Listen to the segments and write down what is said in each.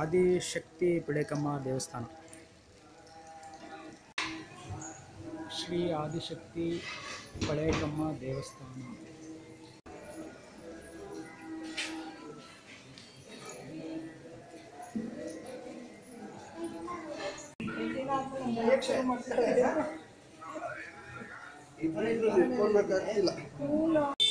ಆದಿಶಕ್ತಿ ಪಿಳೆಕಮ್ಮ ದೇವಸ್ಥಾನ. ಶ್ರೀ ಆದಿಶಕ್ತಿ ಪಳೆಕಮ್ಮ ದೇವಸ್ಥಾನ. ಶ್ರೀ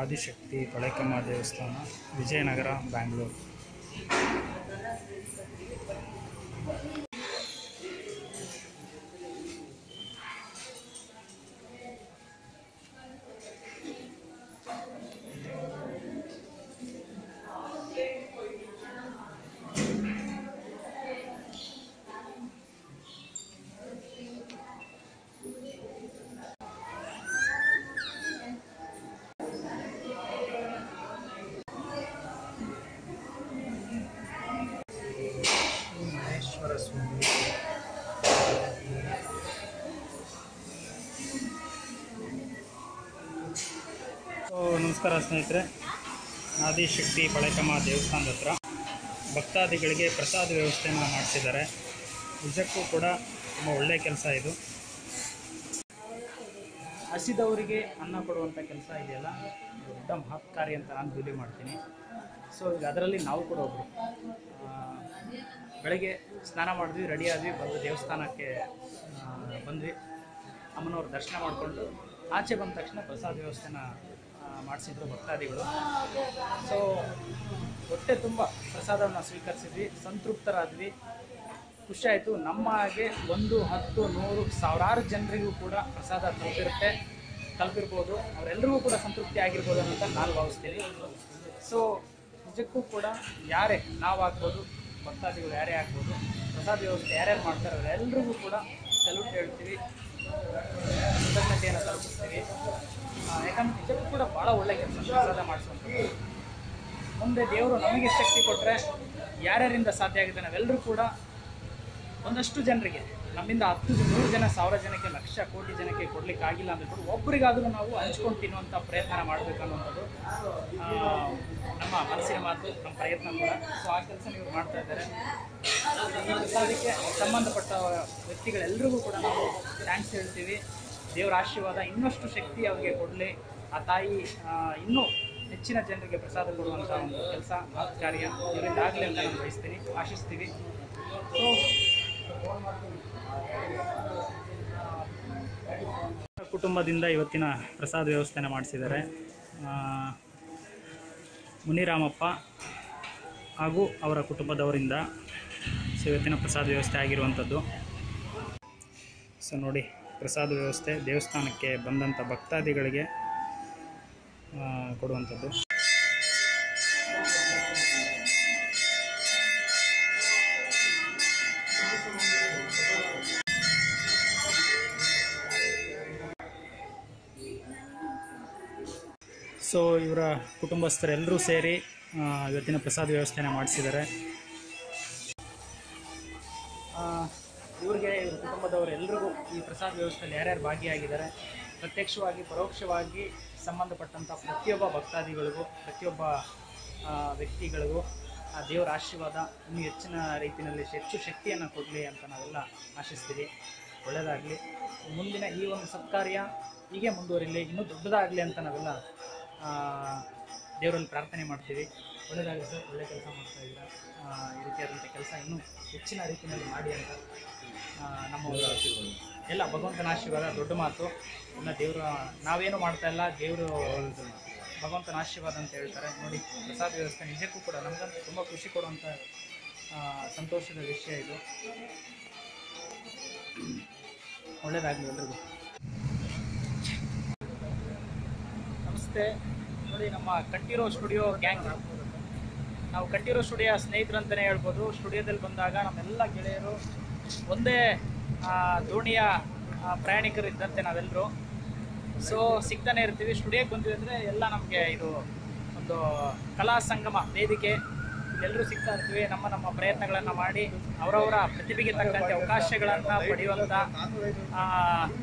ಆದಿಶಕ್ತಿ ಕೊಳೆಕಮ್ಮ ದೇವಸ್ಥಾನ ವಿಜಯನಗರ ಬ್ಯಾಂಗ್ಳೂರು. ನಮಸ್ಕಾರ ಸ್ನೇಹಿತರೆ. ಆದಿಶಕ್ತಿ ಶಕ್ತಿ ದೇವಸ್ಥಾನದ ಹತ್ರ. ಭಕ್ತಾದಿಗಳಿಗೆ ಪ್ರಸಾದ ವ್ಯವಸ್ಥೆನ ಮಾಡಿಸಿದ್ದಾರೆ. ನಿಜಕ್ಕೂ ಕೂಡ ತುಂಬ ಒಳ್ಳೆಯ ಕೆಲಸ ಇದು. ಹಸಿದವರಿಗೆ ಅನ್ನ ಕೊಡುವಂಥ ಕೆಲಸ ಇದೆಯಲ್ಲ ದೊಡ್ಡ ಮಹತ್ಕಾರಿ ಅಂತ ನಾನು ಬಿಲೀವ್ ಮಾಡ್ತೀನಿ. ಸೊ ಈಗ ಅದರಲ್ಲಿ ನಾವು ಕೂಡ ಒಬ್ಬರು ಬೆಳಗ್ಗೆ ಸ್ನಾನ ಮಾಡಿದ್ವಿ, ರೆಡಿ ಆದ್ವಿ, ಬಂದು ದೇವಸ್ಥಾನಕ್ಕೆ ಬಂದ್ವಿ. ಅಮ್ಮನವ್ರ ದರ್ಶನ ಮಾಡಿಕೊಂಡು ಆಚೆ ಬಂದ ತಕ್ಷಣ ಪ್ರಸಾದ ವ್ಯವಸ್ಥೆನ ಮಾಡಿಸಿದ್ರು ಭಕ್ತಾದಿಗಳು. ಸೊ ಹೊಟ್ಟೆ ತುಂಬ ಪ್ರಸಾದವನ್ನು ಸ್ವೀಕರಿಸಿದ್ವಿ, ಸಂತೃಪ್ತರಾದ್ವಿ. ಖುಷಿಯಾಯಿತು ನಮ್ಮ ಹಾಗೆ ಒಂದು ಹತ್ತು ನೂರು ಸಾವಿರಾರು ಜನರಿಗೂ ಕೂಡ ಪ್ರಸಾದ ತಲುಪಿರುತ್ತೆ, ತಲುಪಿರ್ಬೋದು. ಅವರೆಲ್ಲರಿಗೂ ಕೂಡ ಸಂತೃಪ್ತಿ ಆಗಿರ್ಬೋದು ಅಂತ ನಾನು ಭಾವಿಸ್ತೀನಿ. ಸೊ ನಿಜಕ್ಕೂ ಕೂಡ ಯಾರೇ ನಾವಾಗ್ಬೋದು, ಭಕ್ತಾದಿಗಳು ಯಾರೇ ಆಗ್ಬೋದು, ಪ್ರಸಾದ ವ್ಯವಸ್ಥೆ ಯಾರ್ಯಾರು ಮಾಡ್ತಾರೆ ಅವರೆಲ್ಲರಿಗೂ ಕೂಡ ಸಲ್ಯೂಟ್ ಹೇಳ್ತೀವಿ. ಕೃತಜ್ಞತೆಯನ್ನು ತಲುಪಿಸ್ತೀವಿ. ಯಾಕಂದ್ರೆ ನಿಜಕ್ಕೂ ಕೂಡ ಭಾಳ ಒಳ್ಳೆ ಕೆಲಸ ಮಾಡಿಸುವಂಥದ್ದು ಮುಂದೆ ದೇವರು ನಮಗೆ ಶಕ್ತಿ ಕೊಟ್ಟರೆ ಯಾರ್ಯಾರಿಂದ ಸಾಧ್ಯ ಆಗುತ್ತೆ ನಾವೆಲ್ಲರೂ ಕೂಡ ಒಂದಷ್ಟು ಜನರಿಗೆ, ನಮ್ಮಿಂದ ಹತ್ತು ನೂರು ಜನ, ಸಾವಿರ ಜನಕ್ಕೆ, ಲಕ್ಷ, ಕೋಟಿ ಜನಕ್ಕೆ ಕೊಡ್ಲಿಕ್ಕೆ ಆಗಿಲ್ಲ ಅಂದ್ರೆ ಒಬ್ಬರಿಗಾದರೂ ನಾವು ಹಂಚ್ಕೊಂಡು ತಿನ್ನುವಂಥ ಪ್ರಯತ್ನ ಮಾಡಬೇಕು ಅನ್ನುವಂಥದ್ದು ನಮ್ಮ ಮನಸ್ಸಿನ ಮಾತು, ನಮ್ಮ ಪ್ರಯತ್ನ ಕೂಡ. ಸೊ ಆ ಕೆಲಸ ನೀವು ಮಾಡ್ತಾ ಇದ್ದಾರೆ. ಪ್ರಸಾದಕ್ಕೆ ಸಂಬಂಧಪಟ್ಟ ವ್ಯಕ್ತಿಗಳೆಲ್ಲರಿಗೂ ಕೂಡ ನಾವು ಥ್ಯಾಂಕ್ಸ್ ಹೇಳ್ತೀವಿ. ದೇವರ ಆಶೀರ್ವಾದ ಇನ್ನಷ್ಟು ಶಕ್ತಿ ಅವರಿಗೆ ಕೊಡಲಿ. ಆ ತಾಯಿ ಇನ್ನೂ ಹೆಚ್ಚಿನ ಜನರಿಗೆ ಪ್ರಸಾದ ಕೊಡುವಂಥ ಒಂದು ಕೆಲಸ, ಕಾರ್ಯ ಇವರಿಂದ ಆಗಲಿ ಅಂತ ನಾನು ಬಯಸ್ತೀನಿ. ಆಶಿಸ್ತೀವಿ. ಕುಟುಂಬದಿಂದ ಇವತ್ತಿನ ಪ್ರಸಾದ ವ್ಯವಸ್ಥೆನ ಮಾಡಿಸಿದ್ದಾರೆ. ಮುನಿರಾಮಪ್ಪ ಹಾಗೂ ಅವರ ಕುಟುಂಬದವರಿಂದ ಸೊ ಇವತ್ತಿನ ಪ್ರಸಾದ ವ್ಯವಸ್ಥೆ ಆಗಿರುವಂಥದ್ದು. ಸೊ ನೋಡಿ, ಪ್ರಸಾದ ವ್ಯವಸ್ಥೆ ದೇವಸ್ಥಾನಕ್ಕೆ ಬಂದಂಥ ಭಕ್ತಾದಿಗಳಿಗೆ ಕೊಡುವಂಥದ್ದು. ಸೊ ಇವರ ಕುಟುಂಬಸ್ಥರೆಲ್ಲರೂ ಸೇರಿ ಇವತ್ತಿನ ಪ್ರಸಾದ ವ್ಯವಸ್ಥೆನ ಮಾಡಿಸಿದ್ದಾರೆ. ಇವ್ರಿಗೆ ಇವ್ರ ಕುಟುಂಬದವರೆಲ್ಲರಿಗೂ ಈ ಪ್ರಸಾದ ವ್ಯವಸ್ಥೆಯಲ್ಲಿ ಯಾರ್ಯಾರು ಭಾಗಿಯಾಗಿದ್ದಾರೆ, ಪ್ರತ್ಯಕ್ಷವಾಗಿ, ಪರೋಕ್ಷವಾಗಿ ಸಂಬಂಧಪಟ್ಟಂಥ ಪ್ರತಿಯೊಬ್ಬ ಭಕ್ತಾದಿಗಳಿಗೂ, ಪ್ರತಿಯೊಬ್ಬ ವ್ಯಕ್ತಿಗಳಿಗೂ ಆ ದೇವರ ಆಶೀರ್ವಾದ ಇನ್ನೂ ಹೆಚ್ಚಿನ ರೀತಿಯಲ್ಲಿ ಹೆಚ್ಚು ಶಕ್ತಿಯನ್ನು ಕೊಡಲಿ ಅಂತ ನಾವೆಲ್ಲ ಆಶಿಸ್ತೀವಿ. ಒಳ್ಳೆಯದಾಗಲಿ ಮುಂದಿನ ಈ ಒಂದು ಸತ್ಕಾರ್ಯ ಹೀಗೆ ಮುಂದುವರಿಲಿ, ಇನ್ನೂ ದೊಡ್ಡದಾಗಲಿ ಅಂತ ನಾವೆಲ್ಲ ದೇವರಲ್ಲಿ ಪ್ರಾರ್ಥನೆ ಮಾಡ್ತೀವಿ. ಒಳ್ಳೆಯದಾಗಲಿ ಸರ್, ಒಳ್ಳೆ ಕೆಲಸ ಮಾಡ್ತಾ ಇದ್ದೀರಾ? ಈ ರೀತಿಯಾದಂಥ ಕೆಲಸ ಇನ್ನೂ ಹೆಚ್ಚಿನ ರೀತಿಯಲ್ಲಿ ಮಾಡಿ ಅಂತ ನಮ್ಮ ಒಂದು ಎಲ್ಲ ಭಗವಂತನ ಆಶೀರ್ವಾದ, ದೊಡ್ಡ ಮಾತು. ಇನ್ನು ದೇವರು, ನಾವೇನು ಮಾಡ್ತಾ ಇಲ್ಲ, ದೇವರು ಭಗವಂತನ ಆಶೀರ್ವಾದ ಅಂತ ಹೇಳ್ತಾರೆ. ನೋಡಿ, ಪ್ರಸಾದ ವ್ಯವಸ್ಥೆ ನಿಜಕ್ಕೂ ಕೂಡ ನಮಗಂತೂ ತುಂಬ ಖುಷಿ ಕೊಡುವಂಥ ಸಂತೋಷದ ವಿಷಯ ಇದು. ಒಳ್ಳೆಯದಾಗಲಿ ಎಲ್ರಿಗೂ. ನಮಸ್ತೆ. ನೋಡಿ, ನಮ್ಮ ಕಟ್ಟಿರೋ ಸ್ಟುಡಿಯೋ ಗ್ಯಾಂಗ್. ನಾವು ಕಂಠೀರೋ ಸ್ಟುಡಿಯೋ ಸ್ನೇಹಿತರು ಅಂತಲೇ ಹೇಳ್ಬೋದು. ಸ್ಟುಡಿಯೋದಲ್ಲಿ ಬಂದಾಗ ನಮ್ಮೆಲ್ಲ ಗೆಳೆಯರು ಒಂದೇ ದೋಣಿಯ ಪ್ರಯಾಣಿಕರು ಇದ್ದಂತೆ ನಾವೆಲ್ಲರೂ ಸೊ ಸಿಗ್ತಾನೆ ಇರ್ತೀವಿ. ಸ್ಟುಡಿಯೋಗೆ ಬಂದ್ವಿ ಅಂದರೆ ಎಲ್ಲ ನಮಗೆ ಇದು ಒಂದು ಕಲಾ ಸಂಗಮ, ವೇದಿಕೆ. ಎಲ್ಲರೂ ಸಿಗ್ತಾ ಇರ್ತೀವಿ. ನಮ್ಮ ನಮ್ಮ ಪ್ರಯತ್ನಗಳನ್ನು ಮಾಡಿ ಅವರವರ ಪ್ರತಿಭೆಗೆ ತಕ್ಕಂತೆ ಅವಕಾಶಗಳನ್ನು ಪಡೆಯುವಂಥ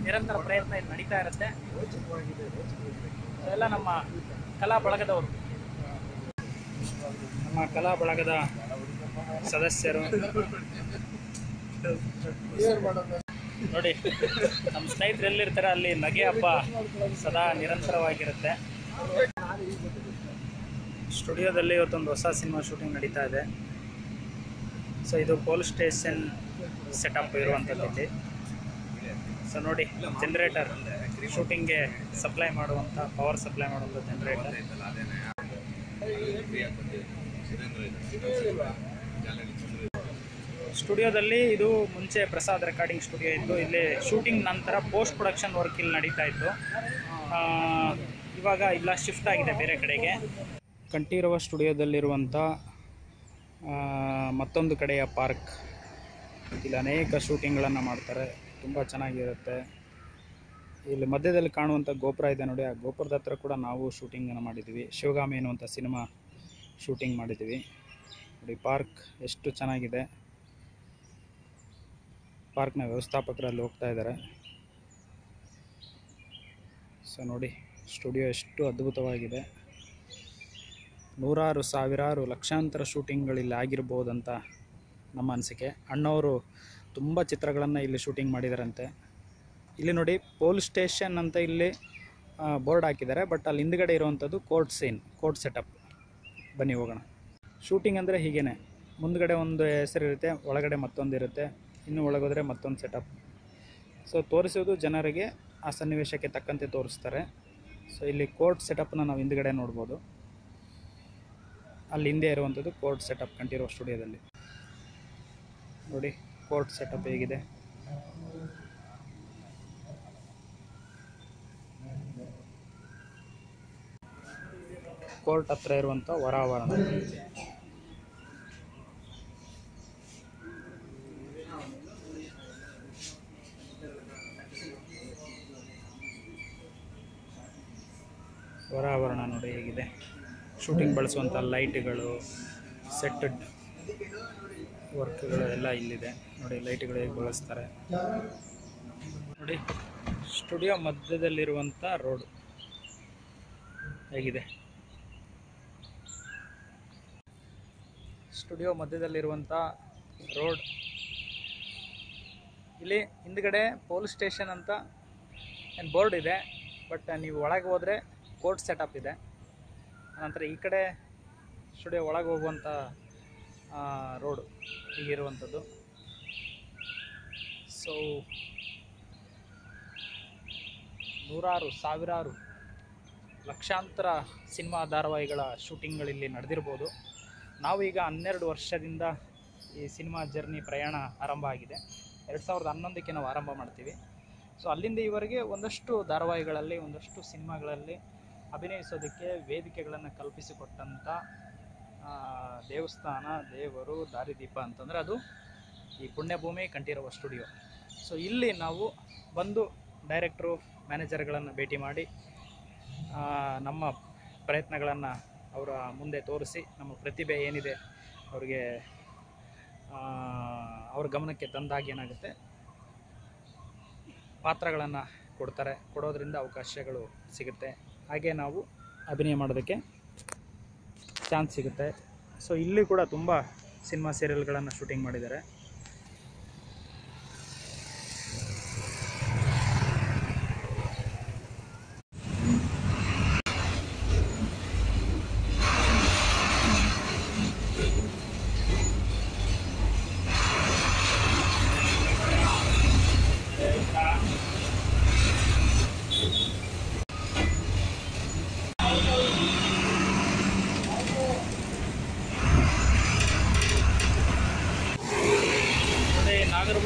ನಿರಂತರ ಪ್ರಯತ್ನ ಇಲ್ಲಿ ನಡೀತಾ ಇರುತ್ತೆ. ಅದೆಲ್ಲ ನಮ್ಮ ಕಲಾ ಬಳಗದವರು. ನಮ್ಮ ಕಲಾ ಬಳಗದ ಸದಸ್ಯರು. ನೋಡಿ, ನಮ್ಮ ಸ್ನೇಹಿತರು ಎಲ್ಲಿರ್ತಾರೆ ಅಲ್ಲಿ ನಗೆ ಹಬ್ಬ ಸದಾ ನಿರಂತರವಾಗಿರುತ್ತೆ. ಸ್ಟುಡಿಯೋದಲ್ಲಿ ಇವತ್ತೊಂದು ಹೊಸ ಸಿನಿಮಾ ಶೂಟಿಂಗ್ ನಡೀತಾ ಇದೆ. ಸೊ ಇದು ಪೊಲೀಸ್ ಸ್ಟೇಷನ್ ಸೆಟಪ್ ಇರುವಂಥದ್ದು ಇಲ್ಲಿ ಸೊ ನೋಡಿ ಜನರೇಟರ್ ಶೂಟಿಂಗ್ಗೆ ಸಪ್ಲೈ ಮಾಡುವಂಥ ಪವರ್ ಸಪ್ಲೈ ಮಾಡುವಂಥ ಜನರೇಟರ್ ಸ್ಟುಡಿಯೋದಲ್ಲಿ ಇದು ಮುಂಚೆ ಪ್ರಸಾದ್ ರೆಕಾರ್ಡಿಂಗ್ ಸ್ಟುಡಿಯೋ ಇತ್ತು. ಇಲ್ಲಿ ಶೂಟಿಂಗ್ ನಂತರ ಪೋಸ್ಟ್ ಪ್ರೊಡಕ್ಷನ್ ವರ್ಕ್ ಇಲ್ಲಿ ನಡೀತಾ ಇತ್ತು. ಇವಾಗ ಇಲ್ಲ ಶಿಫ್ಟ್ ಆಗಿದೆ ಬೇರೆ ಕಡೆಗೆ. ಕಂಠೀರವ ಸ್ಟುಡಿಯೋದಲ್ಲಿರುವಂಥ ಮತ್ತೊಂದು ಕಡೆಯ ಪಾರ್ಕ್. ಇಲ್ಲಿ ಅನೇಕ ಶೂಟಿಂಗ್ಗಳನ್ನು ಮಾಡ್ತಾರೆ. ತುಂಬ ಚೆನ್ನಾಗಿರುತ್ತೆ. ಇಲ್ಲಿ ಮಧ್ಯದಲ್ಲಿ ಕಾಣುವಂಥ ಗೋಪುರ ಇದೆ ನೋಡಿ. ಆ ಗೋಪುರದ ಹತ್ರ ಕೂಡ ನಾವು ಶೂಟಿಂಗನ್ನು ಮಾಡಿದ್ವಿ. ಶಿವಗಾಮಿ ಎನ್ನುವಂಥ ಸಿನಿಮಾ. ಶೂಟಿಂಗ್ ಮಾಡಿದ್ದೀವಿ. ನೋಡಿ, ಪಾರ್ಕ್ ಎಷ್ಟು ಚೆನ್ನಾಗಿದೆ. ಪಾರ್ಕ್ನ ವ್ಯವಸ್ಥಾಪಕರು ಅಲ್ಲಿ ಹೋಗ್ತಾ ಇದ್ದಾರೆ. ಸೊ, ನೋಡಿ, ಸ್ಟುಡಿಯೋ ಎಷ್ಟು ಅದ್ಭುತವಾಗಿದೆ. ನೂರಾರು, ಸಾವಿರಾರು ಲಕ್ಷಾಂತರ ಶೂಟಿಂಗ್ಗಳಿಲ್ಲಿ ಆಗಿರ್ಬೋದಂತ ನಮ್ಮ ಅನಿಸಿಕೆ. ಅಣ್ಣವರು ತುಂಬ ಚಿತ್ರಗಳನ್ನು ಇಲ್ಲಿ ಶೂಟಿಂಗ್ ಮಾಡಿದಾರಂತೆ. ಇಲ್ಲಿ ನೋಡಿ ಪೊಲೀಸ್ ಸ್ಟೇಷನ್ ಅಂತ ಇಲ್ಲಿ ಬೋರ್ಡ್ ಹಾಕಿದ್ದಾರೆ. ಬಟ್ ಅಲ್ಲಿ ಹಿಂದ್ಗಡೆ ಇರುವಂಥದ್ದು ಕೋರ್ಟ್ ಸೀನ್, ಕೋರ್ಟ್ ಸೆಟಪ್. ಬನ್ನಿ ಹೋಗೋಣ. ಶೂಟಿಂಗ್ ಅಂದರೆ ಹೀಗೇ ಮುಂದ್ಗಡೆ ಒಂದು ಹೆಸರು ಇರುತ್ತೆ, ಒಳಗಡೆ ಮತ್ತೊಂದು ಇರುತ್ತೆ, ಇನ್ನು ಒಳಗೋದ್ರೆ ಮತ್ತೊಂದು ಸೆಟಪ್ ಸೊ ತೋರಿಸೋದು ಜನರಿಗೆ, ಆ ಸನ್ನಿವೇಶಕ್ಕೆ ತಕ್ಕಂತೆ ತೋರಿಸ್ತಾರೆ. ಸೊ ಇಲ್ಲಿ ಕೋರ್ಟ್ ಸೆಟಪ್ನ ನಾವು ಹಿಂದ್ಗಡೆ ನೋಡ್ಬೋದು. ಅಲ್ಲಿ ಹಿಂದೆ ಇರುವಂಥದ್ದು ಕೋರ್ಟ್ ಸೆಟಪ್ ಕಂಠೀರೋ ಸ್ಟುಡಿಯೋದಲ್ಲಿ ನೋಡಿ ಕೋರ್ಟ್ ಸೆಟಪ್ ಹೇಗಿದೆ. ಕೋರ್ಟ್ ಹತ್ರ ಇರುವಂಥ ಹೊರಾವರಣ ಹೊರಾವರಣ ನೋಡಿ ಹೇಗಿದೆ. ಶೂಟಿಂಗ್ ಬಳಸುವಂಥ ಲೈಟ್ಗಳು ಸೆಟ್ಟಡ್ ವರ್ಕ್ಗಳು ಎಲ್ಲ ಇಲ್ಲಿದೆ. ನೋಡಿ ಲೈಟ್ಗಳು ಹೇಗೆ ಬಳಸ್ತಾರೆ. ನೋಡಿ, ಸ್ಟುಡಿಯೋ ಮಧ್ಯದಲ್ಲಿರುವಂಥ ರೋಡ್ ಹೇಗಿದೆ. ಸ್ಟುಡಿಯೋ ಮಧ್ಯದಲ್ಲಿರುವಂಥ ರೋಡ್. ಇಲ್ಲಿ ಹಿಂದ್ಗಡೆ ಪೊಲೀಸ್ ಸ್ಟೇಷನ್ ಅಂತ ಏನು ಬೋರ್ಡ್ ಇದೆ, ಬಟ್ ನೀವು ಒಳಗೆ ಹೋದರೆ ಕೋರ್ಟ್ ಸೆಟಪ್ ಇದೆ. ನಂತರ ಈ ಕಡೆ ಸ್ಟುಡಿಯೋ ಒಳಗೆ ಹೋಗುವಂಥ ರೋಡು ಹೀಗಿರುವಂಥದ್ದು. ಸೊ ನೂರಾರು, ಸಾವಿರಾರು ಲಕ್ಷಾಂತರ ಸಿನಿಮಾ ಧಾರಾವಾಹಿಗಳ ಶೂಟಿಂಗ್ಗಳಿಲ್ಲಿ ನಡೆದಿರ್ಬೋದು. ನಾವು ಈಗ ಹನ್ನೆರಡು ವರ್ಷದಿಂದ ಈ ಸಿನಿಮಾ ಜರ್ನಿ ಪ್ರಯಾಣ ಆರಂಭ ಆಗಿದೆ. ಎರಡು ಸಾವಿರದ ಹನ್ನೊಂದಕ್ಕೆ ನಾವು ಆರಂಭ ಮಾಡ್ತೀವಿ. ಸೊ ಅಲ್ಲಿಂದ ಈವರೆಗೆ ಒಂದಷ್ಟು ಧಾರಾವಾಹಿಗಳಲ್ಲಿ, ಒಂದಷ್ಟು ಸಿನಿಮಾಗಳಲ್ಲಿ ಅಭಿನಯಿಸೋದಕ್ಕೆ ವೇದಿಕೆಗಳನ್ನು ಕಲ್ಪಿಸಿಕೊಟ್ಟಂಥ ದೇವಸ್ಥಾನ, ದೇವರು, ದಾರಿದೀಪ ಅಂತಂದರೆ ಅದು ಈ ಪುಣ್ಯಭೂಮಿ ಕಂಠೀರವ ಸ್ಟುಡಿಯೋ. ಸೊ ಇಲ್ಲಿ ನಾವು ಬಂದು ಡೈರೆಕ್ಟ್ರು, ಮ್ಯಾನೇಜರ್ಗಳನ್ನು ಭೇಟಿ ಮಾಡಿ ನಮ್ಮ ಪ್ರಯತ್ನಗಳನ್ನು ಅವರ ಮುಂದೆ ತೋರಿಸಿ ನಮ್ಮ ಪ್ರತಿಭೆ ಏನಿದೆ ಅವ್ರಿಗೆ ಅವ್ರ ಗಮನಕ್ಕೆ ತಂದಾಗ ಏನಾಗುತ್ತೆ. ಪಾತ್ರಗಳನ್ನು ಕೊಡ್ತಾರೆ, ಕೊಡೋದ್ರಿಂದ ಅವಕಾಶಗಳು ಸಿಗುತ್ತೆ. ಹಾಗೆ ನಾವು ಅಭಿನಯ ಮಾಡೋದಕ್ಕೆ ಚಾನ್ಸ್ ಸಿಗುತ್ತೆ. ಸೊ ಇಲ್ಲಿ ಕೂಡ ತುಂಬ ಸಿನಿಮಾ ಸೀರಿಯಲ್ಗಳನ್ನು ಶೂಟಿಂಗ್ ಮಾಡಿದ್ದಾರೆ.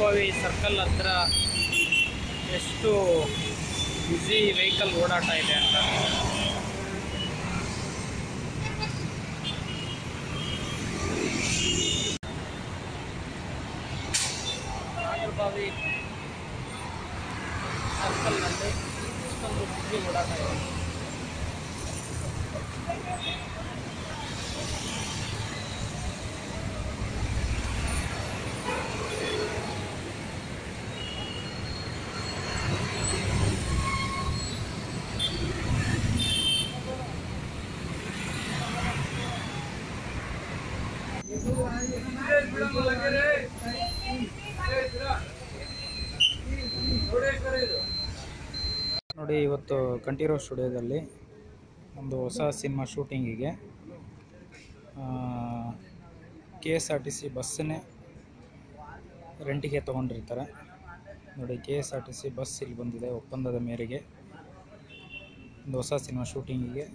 ಬೆಳಗಾವಿ ಸರ್ಕಲ್ ಹತ್ರ ಎಷ್ಟು ಬ್ಯುಸಿ ವೆಹಿಕಲ್ ಓಡಾಟ ಇದೆ ಅಂತ. ನಾಗರಬಾವಿ ಸರ್ಕಲ್ನಲ್ಲಿ ಇಷ್ಟೊಂದು ಬ್ಯುಸಿ ಓಡಾಟ ಇದೆ. ನೋಡಿ, ಇವತ್ತು ಕಂಠೀರೋ ಸ್ಟುಡಿಯೋದಲ್ಲಿ ಒಂದು ಹೊಸ cinema ಶೂಟಿಂಗಿಗೆ K S R T C ಬಸ್ಸನ್ನೇ ರೆಂಟಿಗೆ ತೊಗೊಂಡಿರ್ತಾರೆ. ನೋಡಿ, K S R T C bus ಇಲ್ಲಿ ಬಂದಿದೆ ಒಪ್ಪಂದದ ಮೇರೆಗೆ. ಒಂದು ಹೊಸ ಸಿನಿಮಾ ಶೂಟಿಂಗಿಗೆ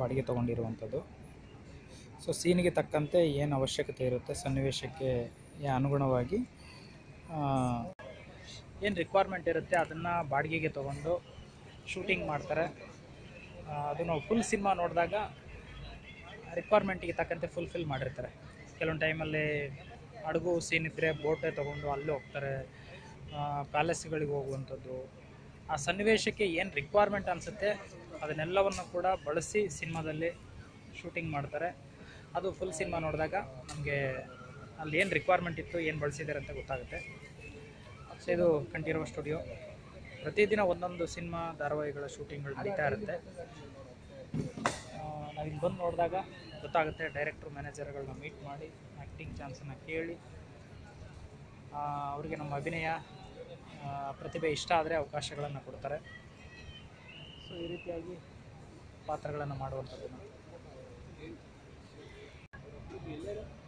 ಬಾಡಿಗೆ ತೊಗೊಂಡಿರುವಂಥದ್ದು. ಸೊ ಸೀನಿಗೆ ತಕ್ಕಂತೆ ಏನು ಅವಶ್ಯಕತೆ ಇರುತ್ತೆ ಸನ್ನಿವೇಶಕ್ಕೆ ಅನುಗುಣವಾಗಿ ಏನು ರಿಕ್ವೈರ್ಮೆಂಟ್ ಇರುತ್ತೆ ಅದನ್ನು ಬಾಡಿಗೆಗೆ ತೊಗೊಂಡು ಶೂಟಿಂಗ್ ಮಾಡ್ತಾರೆ. ಅದನ್ನು ಅದು ಫುಲ್ ಸಿನಿಮಾ ನೋಡಿದಾಗ ರಿಕ್ವೈರ್ಮೆಂಟಿಗೆ ತಕ್ಕಂತೆ ಫುಲ್ಫಿಲ್ ಮಾಡಿರ್ತಾರೆ. ಕೆಲವೊಂದು ಟೈಮಲ್ಲಿ ಹಡಗು ಸೀನ್ ಇದ್ದರೆ ಬೋಟೇ ತೊಗೊಂಡು ಅಲ್ಲೇ ಹೋಗ್ತಾರೆ. ಪ್ಯಾಲೇಸ್ಗಳಿಗೆ ಹೋಗುವಂಥದ್ದು. ಆ ಸನ್ನಿವೇಶಕ್ಕೆ ಏನು ರಿಕ್ವೈರ್ಮೆಂಟ್ ಅನಿಸುತ್ತೆ ಅದನ್ನೆಲ್ಲವನ್ನು ಕೂಡ ಬಳಸಿ ಸಿನಿಮಾದಲ್ಲಿ ಶೂಟಿಂಗ್ ಮಾಡ್ತಾರೆ. ಅದು ಫುಲ್ ಸಿನಿಮಾ ನೋಡಿದಾಗ ನಮಗೆ ಅಲ್ಲಿ ಏನು ರಿಕ್ವೈರ್ಮೆಂಟ್ ಇತ್ತು, ಏನು ಬಳಸಿದ್ದಾರೆ ಅಂತ ಗೊತ್ತಾಗುತ್ತೆ. ಸೊ ಇದು ಕಂಠೀರವ ಸ್ಟುಡಿಯೋ ಪ್ರತಿದಿನ ಒಂದೊಂದು ಸಿನಿಮಾ ಧಾರಾವಾಹಿಗಳ ಶೂಟಿಂಗ್ಗಳು ನಡೀತಾ ಇರುತ್ತೆ. ನಾವಿಲ್ಲಿ ಬಂದು ನೋಡಿದಾಗ ಗೊತ್ತಾಗುತ್ತೆ ಡೈರೆಕ್ಟ್ರು ಮ್ಯಾನೇಜರ್ಗಳನ್ನ ಮೀಟ್ ಮಾಡಿ ಆ್ಯಕ್ಟಿಂಗ್ ಚಾನ್ಸನ್ನು ಕೇಳಿ ಅವರಿಗೆ ನಮ್ಮ ಅಭಿನಯ ಪ್ರತಿಭೆ ಇಷ್ಟ ಆದರೆ ಅವಕಾಶಗಳನ್ನು ಕೊಡ್ತಾರೆ. ಸೊ ಈ ರೀತಿಯಾಗಿ ಪಾತ್ರಗಳನ್ನು ಮಾಡುವಂಥದ್ದು ನಾವು. See you later.